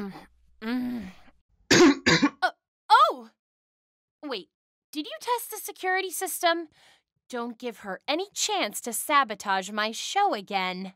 Uh, oh! Wait, did you test the security system? Don't give her any chance to sabotage my show again.